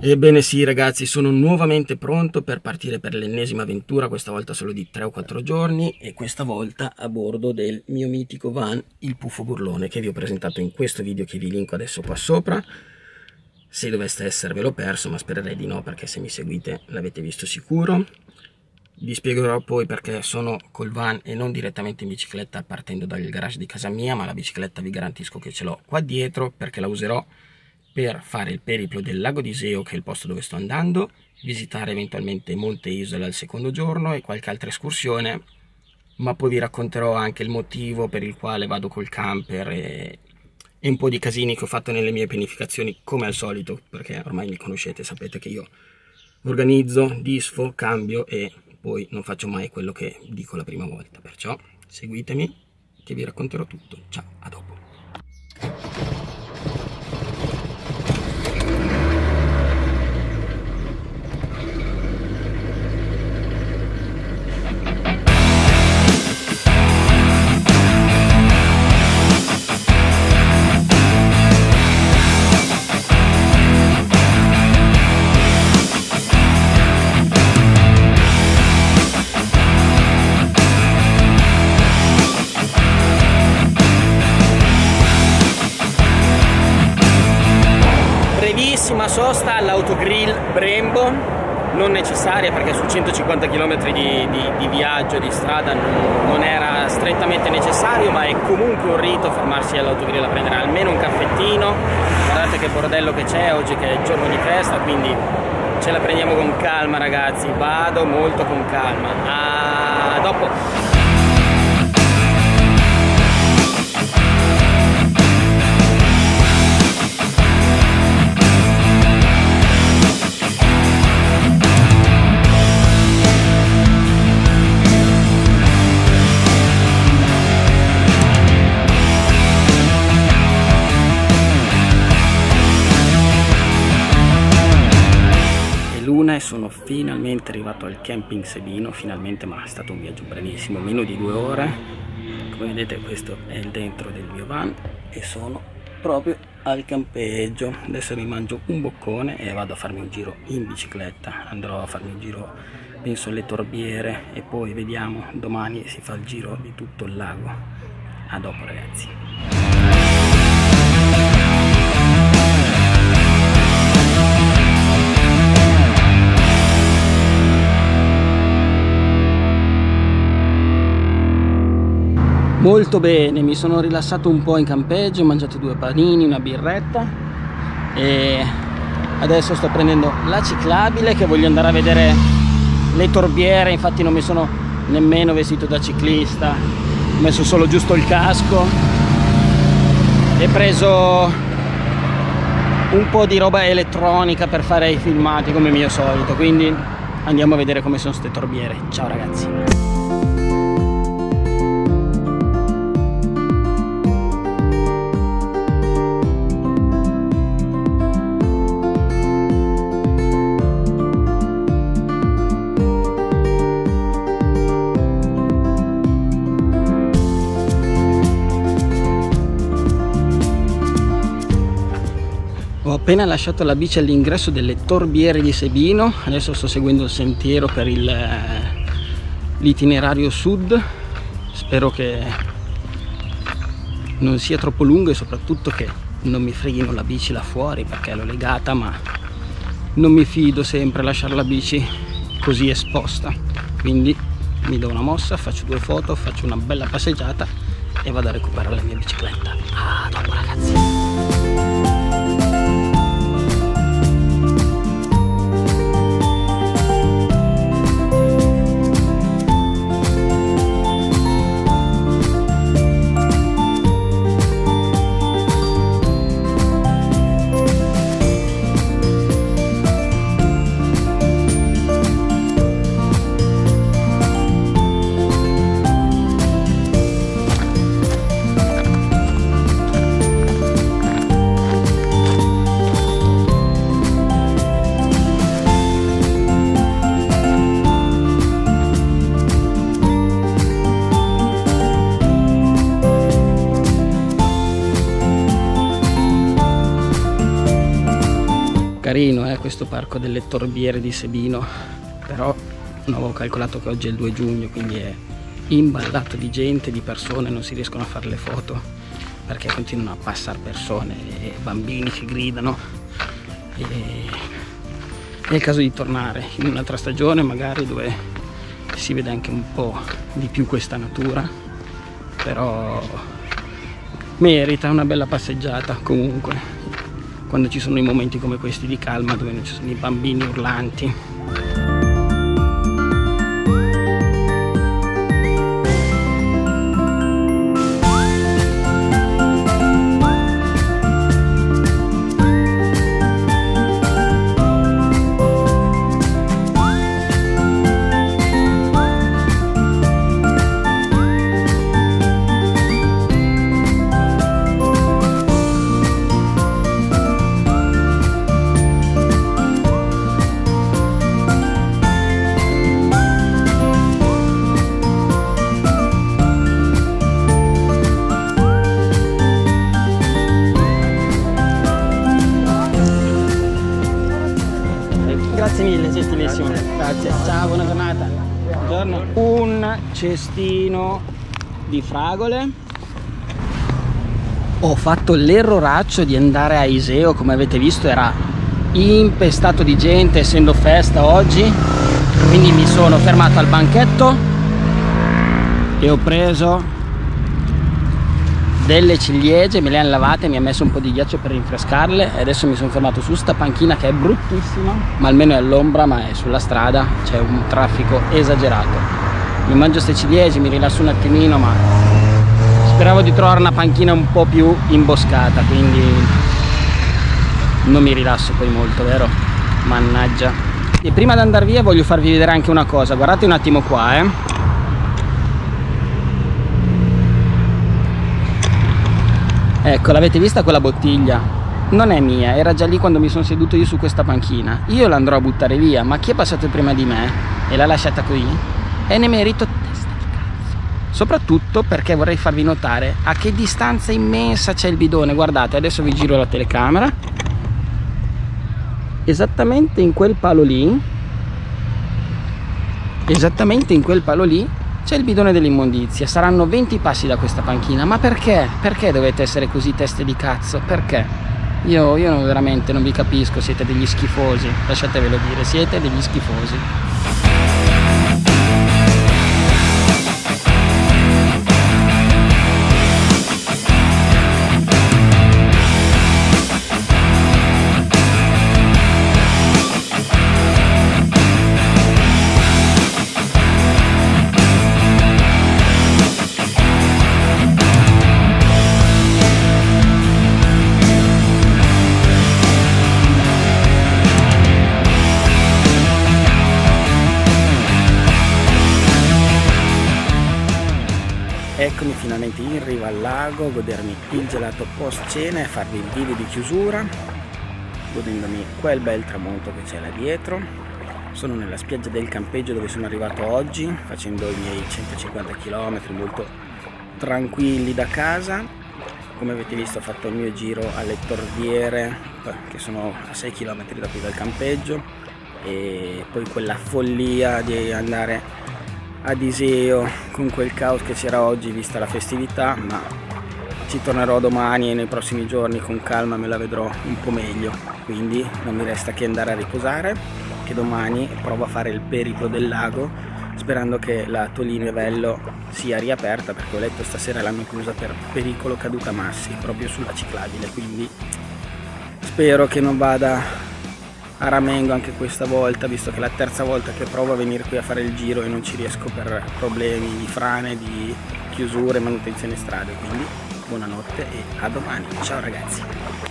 Ebbene sì ragazzi, sono nuovamente pronto per partire per l'ennesima avventura, questa volta solo di 3 o 4 giorni e questa volta a bordo del mio mitico van, il Puffo Burlone, che vi ho presentato in questo video che vi linko adesso qua sopra. Se doveste esservelo perso, ma spererei di no perché se mi seguite l'avete visto sicuro. Vi spiegherò poi perché sono col van e non direttamente in bicicletta partendo dal garage di casa mia, ma la bicicletta vi garantisco che ce l'ho qua dietro perché la userò per fare il periplo del lago di Seo, che è il posto dove sto andando, visitare eventualmente Monte Isola il secondo giorno e qualche altra escursione, ma poi vi racconterò anche il motivo per il quale vado col camper e, e un po' di casini che ho fatto nelle mie pianificazioni, come al solito, perché ormai mi conoscete, sapete che io organizzo, disfo, cambio e poi non faccio mai quello che dico la prima volta, perciò seguitemi che vi racconterò tutto. Ciao, Brembo, non necessaria perché su 150 km di, di, di viaggio, di strada non, non, era strettamente necessario, ma è comunque un rito fermarsi all'autogrill a prendere almeno un caffettino. Guardate che bordello che c'è oggi che è il giorno di festa, quindi ce la prendiamo con calma ragazzi, vado molto con calma. A dopo! Sono finalmente arrivato al camping Sebino, finalmente ma è stato un viaggio brevissimo, meno di due ore. Come vedete questo è il dentro del mio van e sono proprio al campeggio. Adesso mi mangio un boccone e vado a farmi un giro in bicicletta, andrò a farmi un giro penso alle torbiere e poi vediamo domani si fa il giro di tutto il lago. A dopo ragazzi. Molto bene mi sono rilassato un po' in campeggio ho mangiato due panini una birretta e adesso sto prendendo la ciclabile che voglio andare a vedere le torbiere infatti non mi sono nemmeno vestito da ciclista ho messo solo giusto il casco e preso un po' di roba elettronica per fare i filmati come mio solito quindi andiamo a vedere come sono queste torbiere. Ciao ragazzi appena lasciato la bici all'ingresso delle torbiere di Sebino adesso sto seguendo il sentiero per eh, l'itinerario sud. Spero che non sia troppo lungo e soprattutto che non mi freghino la bici là fuori perché l'ho legata ma non mi fido sempre lasciare la bici così esposta. Quindi mi do una mossa faccio due foto faccio una bella passeggiata e vado a recuperare la mia bicicletta. A dopo ragazzi carino eh, questo parco delle Torbiere di Sebino, però non avevo calcolato che oggi è il 2 giugno, quindi è imballato di gente, di persone, non si riescono a fare le foto perché continuano a passare persone bambini che gridano. E è il caso di tornare in un'altra stagione magari dove si vede anche un po' di più questa natura, però merita una bella passeggiata comunque quando ci sono i momenti come questi di calma dove non ci sono i bambini urlanti cestino di fragole. Ho fatto l'erroraccio di andare a Iseo come avete visto era impestato di gente essendo festa oggi. Quindi mi sono fermato al banchetto e ho preso delle ciliegie, me le hanno lavate, mi ha messo un po' di ghiaccio per rinfrescarle e adesso mi sono fermato su sta panchina che è bruttissima, ma almeno è all'ombra, ma è sulla strada, c'è un traffico esagerato. Mi mangio queste ciliegie, mi rilasso un attimino ma speravo di trovare una panchina un po' più imboscata quindi non mi rilasso poi molto vero? mannaggia. E prima di andare via voglio farvi vedere anche una cosa guardate un attimo qua eh ecco l'avete vista quella bottiglia? Non è mia, era già lì quando mi sono seduto io su questa panchina. Io l'andrò a buttare via, ma chi è passato prima di me? E l'ha lasciata qui? e ne merito testa di cazzo. Soprattutto perché vorrei farvi notare a che distanza immensa c'è il bidone. Guardate adesso vi giro la telecamera. Esattamente in quel palo lì. Esattamente in quel palo lì c'è il bidone dell'immondizia saranno 20 passi da questa panchina ma perché? perché dovete essere così teste di cazzo? perché? io, io veramente non vi capisco siete degli schifosi lasciatevelo dire siete degli schifosi Eccomi finalmente in riva al lago, godermi il gelato post cena e farvi il video di chiusura, godendomi quel bel tramonto che c'è là dietro. Sono nella spiaggia del campeggio dove sono arrivato oggi, facendo i miei 150 km molto tranquilli da casa. Come avete visto ho fatto il mio giro alle Torbiere, che sono a 6 km da qui dal campeggio, e poi quella follia di andare ad Iseo con quel caos che c'era oggi vista la festività ma ci tornerò domani e nei prossimi giorni con calma me la vedrò un po' meglio. Quindi non mi resta che andare a riposare che domani provo a fare il periplo del lago sperando che la Tolino Vello sia riaperta perché ho letto stasera l'hanno chiusa per pericolo caduta massi proprio sulla ciclabile quindi spero che non vada a Ramengo anche questa volta, visto che è la terza volta che provo a venire qui a fare il giro e non ci riesco per problemi di frane, di chiusure, manutenzione strade. Quindi buonanotte e a domani. Ciao ragazzi.